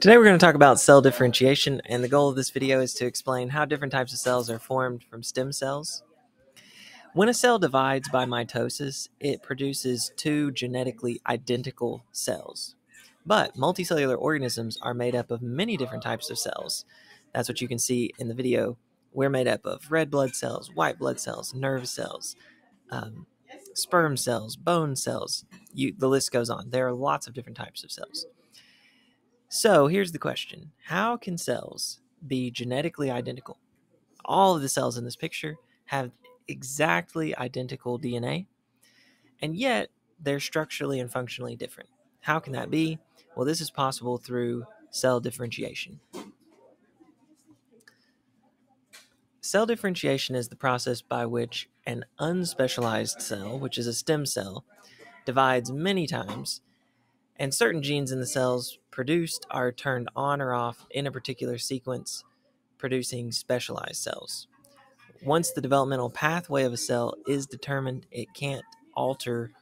Today we're going to talk about cell differentiation, and the goal of this video is to explain how different types of cells are formed from stem cells. When a cell divides by mitosis, it produces two genetically identical cells. But multicellular organisms are made up of many different types of cells. That's what you can see in the video. We're made up of red blood cells, white blood cells, nerve cells, um, sperm cells, bone cells. You, the list goes on. There are lots of different types of cells. So here's the question How can cells be genetically identical? All of the cells in this picture have exactly identical DNA, and yet they're structurally and functionally different. How can that be? Well, this is possible through cell differentiation. Cell differentiation is the process by which an unspecialized cell, which is a stem cell, divides many times and certain genes in the cells produced are turned on or off in a particular sequence, producing specialized cells. Once the developmental pathway of a cell is determined, it can't alter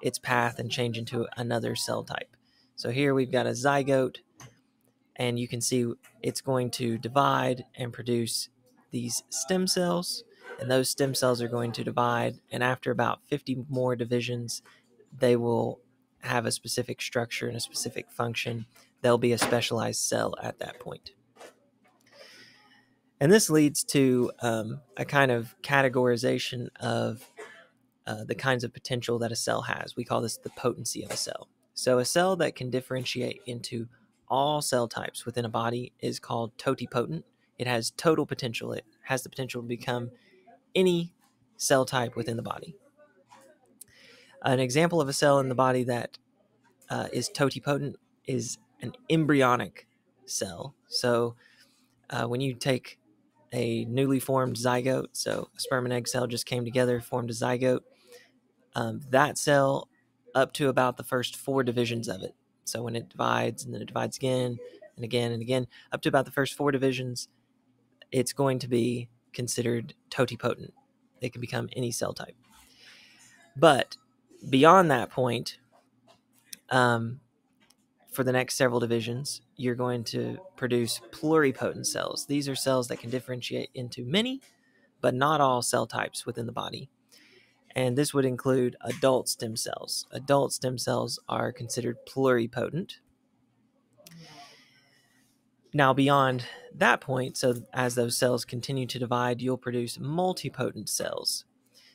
its path and change into another cell type. So here we've got a zygote, and you can see it's going to divide and produce these stem cells, and those stem cells are going to divide, and after about 50 more divisions, they will have a specific structure and a specific function, there'll be a specialized cell at that point. And this leads to um, a kind of categorization of uh, the kinds of potential that a cell has. We call this the potency of a cell. So, a cell that can differentiate into all cell types within a body is called totipotent. It has total potential, it has the potential to become any cell type within the body. An example of a cell in the body that uh, is totipotent is an embryonic cell. So uh, when you take a newly formed zygote, so a sperm and egg cell just came together, formed a zygote, um, that cell up to about the first four divisions of it. So when it divides and then it divides again and again and again, up to about the first four divisions, it's going to be considered totipotent. It can become any cell type. But beyond that point, um, for the next several divisions, you're going to produce pluripotent cells. These are cells that can differentiate into many, but not all cell types within the body. And this would include adult stem cells. Adult stem cells are considered pluripotent. Now, beyond that point, so as those cells continue to divide, you'll produce multipotent cells.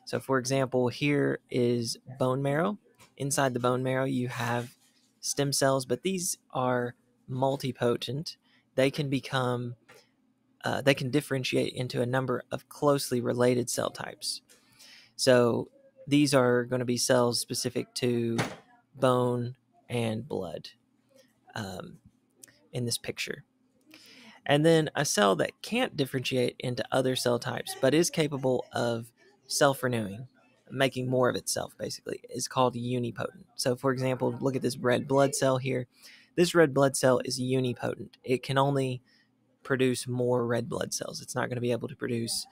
So, for example, here is bone marrow. Inside the bone marrow, you have stem cells, but these are multipotent. They can become, uh, they can differentiate into a number of closely related cell types. So, these are going to be cells specific to bone and blood um, in this picture. And then a cell that can't differentiate into other cell types but is capable of self renewing, making more of itself, basically, is called unipotent. So, for example, look at this red blood cell here. This red blood cell is unipotent. It can only produce more red blood cells. It's not going to be able to produce,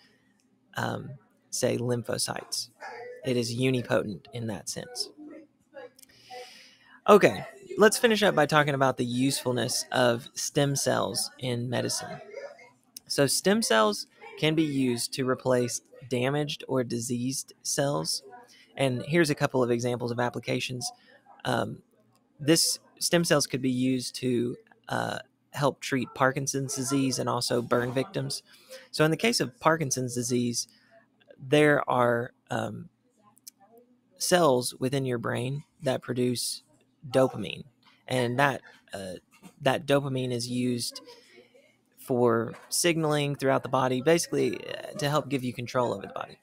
um, say, lymphocytes. It is unipotent in that sense. Okay, let's finish up by talking about the usefulness of stem cells in medicine. So, stem cells can be used to replace damaged or diseased cells. And here's a couple of examples of applications. Um, this stem cells could be used to uh, help treat Parkinson's disease and also burn victims. So, in the case of Parkinson's disease, there are um, cells within your brain that produce dopamine, and that uh, that dopamine is used for signaling throughout the body, basically uh, to help give you control over the body.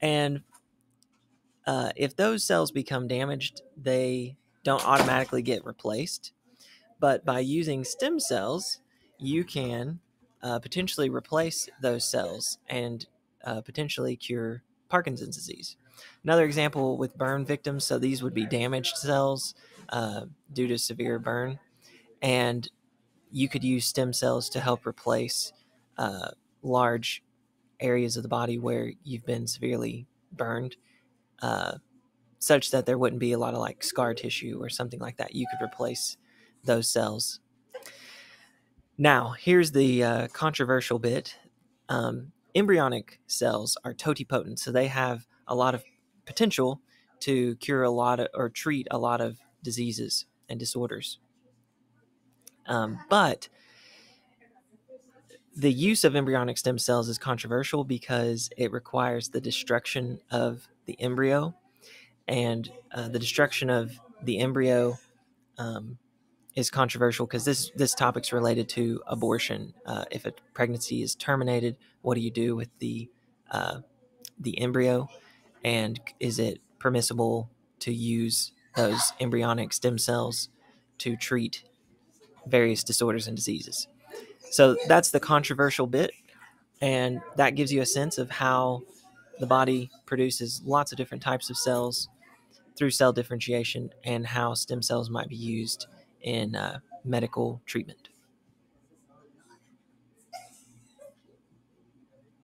And uh, if those cells become damaged, they don't automatically get replaced. But by using stem cells, you can uh, potentially replace those cells and uh, potentially cure Parkinson's disease. Another example with burn victims, so these would be damaged cells uh, due to severe burn. And you could use stem cells to help replace uh, large areas of the body where you've been severely burned, uh, such that there wouldn't be a lot of like scar tissue or something like that. You could replace those cells Now, here's the uh, controversial bit. Um, embryonic cells are totipotent, so they have a lot of potential to cure a lot of or treat a lot of diseases and disorders. Um, but the use of embryonic stem cells is controversial because it requires the destruction of the embryo, and uh, the destruction of the embryo um, is controversial because this this topic's related to abortion. Uh, if a pregnancy is terminated, what do you do with the uh, the embryo, and is it permissible to use those embryonic stem cells to treat various disorders and diseases? So that's the controversial bit, and that gives you a sense of how the body produces lots of different types of cells through cell differentiation and how stem cells might be used in uh, medical treatment.